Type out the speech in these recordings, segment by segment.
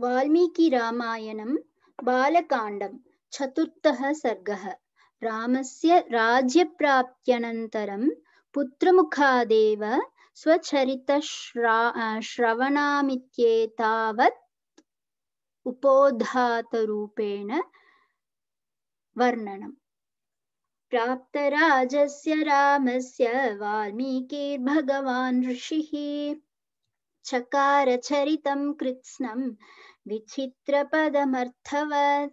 वाल्मीकिरामायणं बालकाण्डं चतुर्थः सर्गः। रामस्य राज्यप्राप्त्यनन्तरं पुत्रमुखादेव स्वचरितश्रा श्रवणामित्येतावत् उपोद्धातरूपेण वर्णनम् प्राप्तराजस्य रामस्य वाल्मीकिर्भगवान् ऋषिः चकारचरितं कृत्स्नं विचित्रपदमर्थवत्।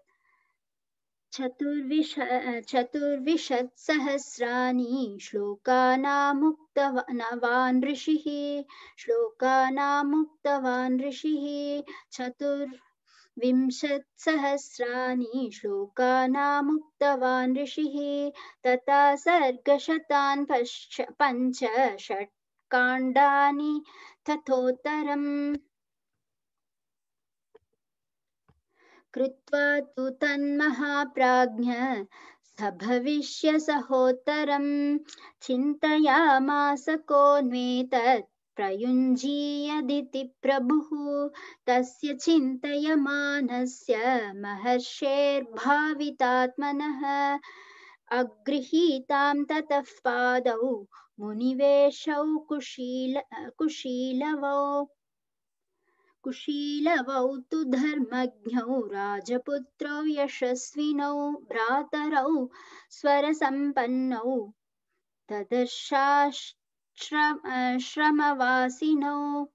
चतुर्विश चतुर्विशत्सहस्राणि श्लोकानामुक्तवान् ऋषिः श्लोकानामुक्तवान् ऋषिः। चतुर्विंशत्सहस्राणि श्लोकानामुक्तवान् ऋषिः, तथा सर्गशतान् पश्च पञ्च षट् काण्डानि तथोत्तरम्। कृत्वा तु तन्महाप्राज्ञ सभविष्यसहोत्तरं चिन्तयामास कोऽन्वेतत् प्रयुञ्जीयदिति प्रभुः। तस्य चिन्तयमानस्य महर्षेर्भावितात्मनः। अगृहीतां ततः पादौ, मुनिवेशौ कुशील, कुशीलवौ। कुशीलवौ तु धर्मज्ञौ, राजपुत्रौ यशस्विनौ, भ्रातरौ स्वरसम्पन्नौ तदर्शाश्रमवासिनौ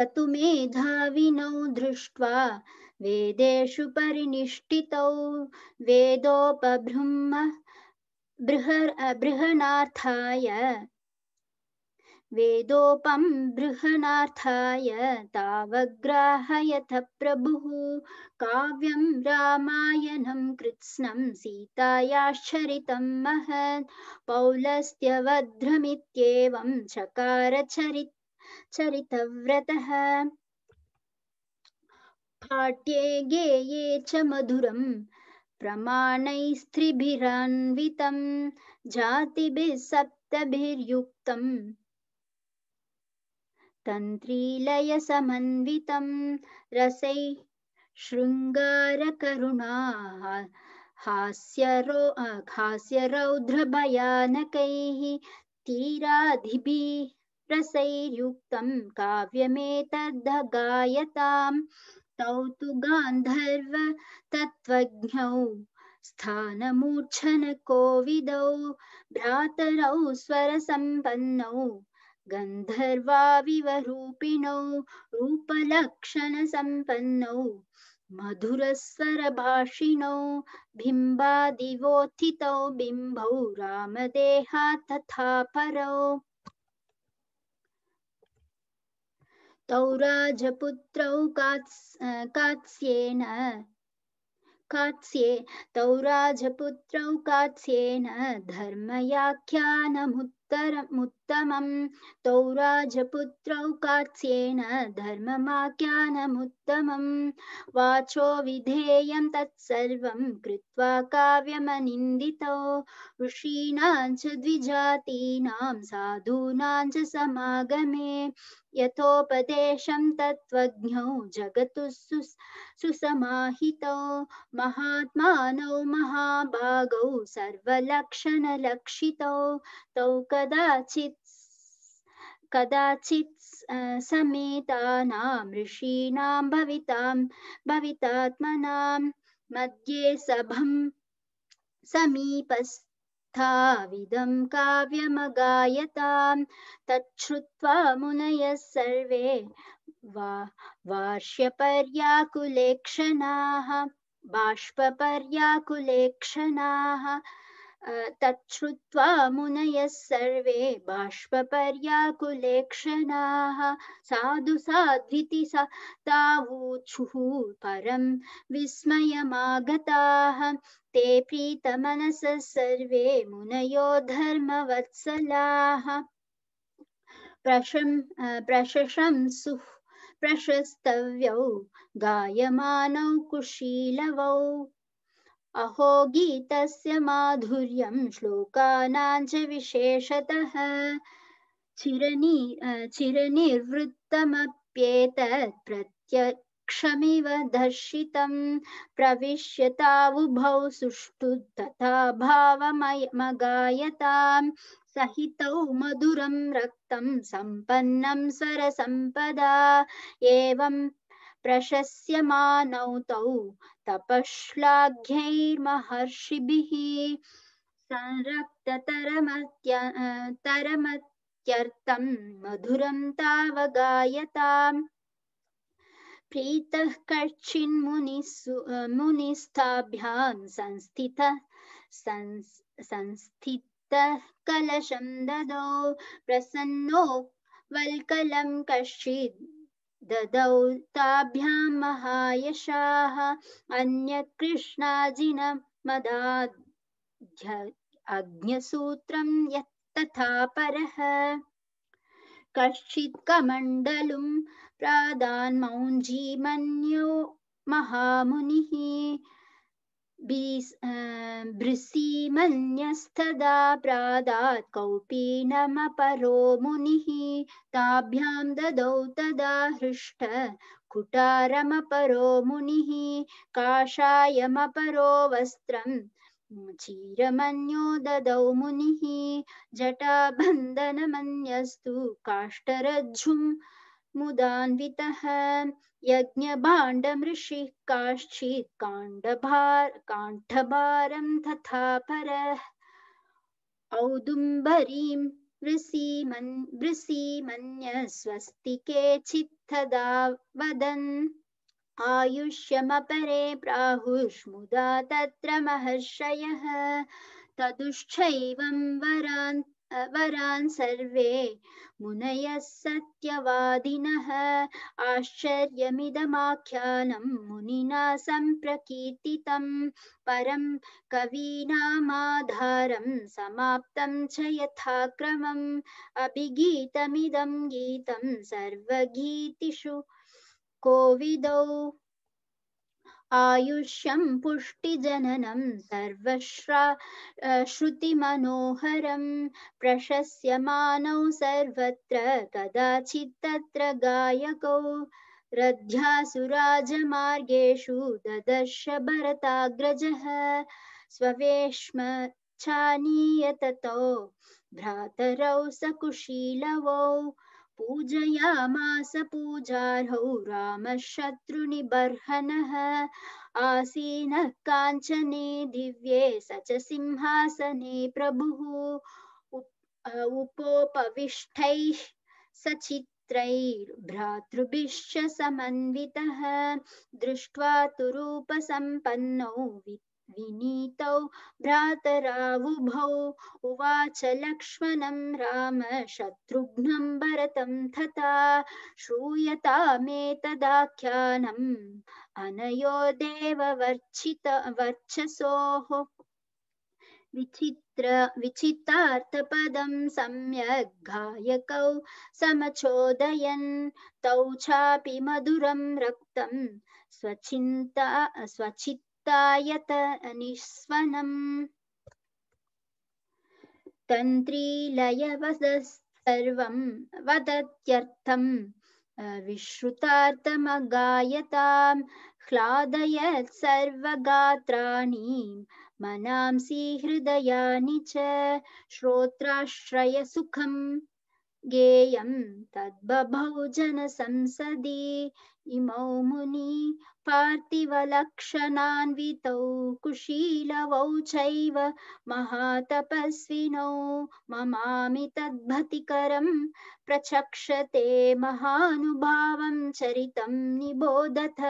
स तु मेधाविनौ दृष्ट्वा वेदेषु परिनिष्ठितौ वेदोपबृह्म बृहणार्थाय वेदोपं बृहणार्थाय तावग्राहयथ प्रभुः, काव्यं रामायणं कृत्स्नं सीतायाश्चरितं महत् पौलस्त्यवध्रमित्येवं चकारचरि, चरितव्रतः। पाठ्ये गेये च मधुरं प्रमाणैस्त्रिभिरान्वितं जातिभिः सप्तभिर्युक्तम् तन्त्रीलयसमन्वितं रसै शृङ्गारकरुणा, हास्यरो, हास्यरौद्रभयानकैः, तीराधिभिः रसैर्युक्तं काव्यमेतद्गायतां तौ तु गान्धर्व तत्त्वज्ञौ। स्थानमूर्च्छनकोविदौ भ्रातरौ स्वरसम्पन्नौ, गन्धर्वाविवरूपिणौ, रूपलक्षणसम्पन्नौ, मधुरस्वरभाषिणौ, बिम्बादिवोत्थितौ बिम्बौ रामदेहा तथा परौ। तौ राजपुत्रौ कात्स् कात्स्येन। कात्स्ये तौ राजपुत्रौ कात्स्येन। धर्मयाख्यानमुत्तरमुत्तमं तौ राजपुत्रौ कात्स्येन। धर्ममाख्यानमुत्तमं वाचो विधेयं तत्सर्वं कृत्वा काव्यमनिन्दितौ। ऋषीणां च द्विजातीनां, साधूनां च समागमे। यथोपदेशं तत्त्वज्ञौ जगतु सुसमाहितौ महात्मानौ महाभागौ सर्वलक्षणलक्षितौ तौ कदाचित् कदाचित् समेतानां ऋषीणां भवितां, भवितात्मनां मध्ये सभं समीपस्थाविदं काव्यमगायतां तच्छ्रुत्वा मुनयः सर्वे वा वार्ष्यपर्याकुलेक्षणाः बाष्पपर्याकुलेक्षणाः। तच्छ्रुत्वा मुनयः सर्वे बाष्पपर्याकुलेक्षणाः। साधु साध्विति सा तावूचुः परं विस्मयमागताः। ते प्रीतमनसः सर्वे मुनयो धर्मवत्सलाः। प्रशं प्रशंसुः प्रशस्तव्यौ, गायमानौ कुशीलवौ। अहो गीतस्य माधुर्यं श्लोकानां च विशेषतः। चिरनि चिरनिवृत्तम प्येतत् प्रत्यक्षमिव दर्शितं प्रविश्यतावुभौ सुष्ठु तथा भावमगायतां सहितौ मधुरं रक्तं सम्पन्नं स्वरसम्पदा एवं प्रशस्यमानौ तौ तपश्लाघ्यैर्महर्षिभिः संरक्ततरमत्यर्थं मधुरं तावगायताम्। प्रीतः कश्चिन्मुनिसु मुनिस्थाभ्यां संस्थितः संस्थितः कलशं ददौ प्रसन्नो वल्कलं कश्चित् ददौ ताभ्यां महायशाः अन्यकृष्णाजिनमदाध्य अग्न्यसूत्रं यत्तथा परः। कश्चित् कमण्डलुं प्रादान्मौञ्जीमन्यो महामुनिः भृसीमन्यस्तदा प्रादात् कौपीनमपरो मुनिः ताभ्यां ददौ तदा हृष्ट कुटारमपरो मुनिः काषायमपरो वस्त्रम् चीरमन्यो ददौ मुनिः जटाबन्धनमन्यस्तु काष्ठरज्जुं मुदान्वितः यज्ञभाण्डमृषिः काश्चित् काण्डभार काण्ठभारं तथा परः। औदुम्बरीं वृसीमन् वृसीमन्य स्वस्ति केचित्तदा वदन् आयुष्यमपरे प्राहुष्मुदा तत्र महर्षयः। तदुश्चैवं वरान् वरान् सर्वे। मुनयः सत्यवादिनः। आश्चर्यमिदमाख्यानं मुनिना सम्प्रकीर्तितं। परं कवीनामाधारं समाप्तं च यथाक्रमम्। अभिगीतमिदं गीतं सर्वगीतिषु। कोविदौ आयुष्यं पुष्टिजननं सर्वश्रा श्रुतिमनोहरं प्रशस्यमानौ सर्वत्र कदाचित् तत्र गायकौ रध्यासुराजमार्गेषु ददर्श भरताग्रजः स्ववेश्म चानीय ततो भ्रातरौ सकुशीलवौ पूजयामास पूजार्हौ रामशत्रुनिबर्हनः आसीनः काञ्चने दिव्ये स च सिंहासने प्रभुः उपोपविष्टैः सचित्रैर्भ्रातृभिश्च समन्वितः दृष्ट्वा तु रूपसम्पन्नौ विनीतौ भ्रातरावुभौ। उवाच लक्ष्मणं राम शत्रुघ्नं भरतं तथा श्रूयतामेतदाख्यानम्। अनयो देववर्चित वर्चसोः। विचित्र विचितार्थपदं सम्यक् गायकौ समचोदयन्। तौ चापि मधुरं रक्तं। स्वचिन्ता स्वचित् तायत निःस्वनम् तन्त्रीलयवदः वदत्यर्थं विश्रुतार्थमगायतां ह्लादयत् सर्वगात्राणि मनांसि हृदयानि च श्रोत्राश्रयसुखं गेयं तद्बभौ जनसंसदि इमौ मुनि पार्थिवलक्षणान्वितौ कुशीलवौ चैव महातपस्विनौ। ममामि तद्भतिकरं प्रचक्षते महानुभावं चरितं निबोधथ।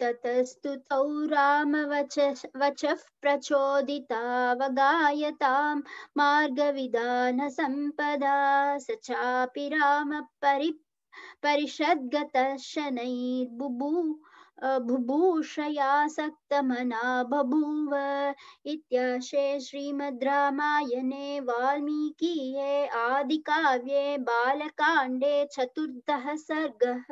ततस्तु तौ रामवच, वचः प्रचोदितावगायतां मार्गविधानसम्पदा स चापि रामपरि परिषद्गतः शनैर्बुभू बुभूषयासक्तमना बभूव इत्याशे श्रीमद् रामायणे वाल्मीकीये आदिकाव्ये बालकाण्डे चतुर्थः सर्गः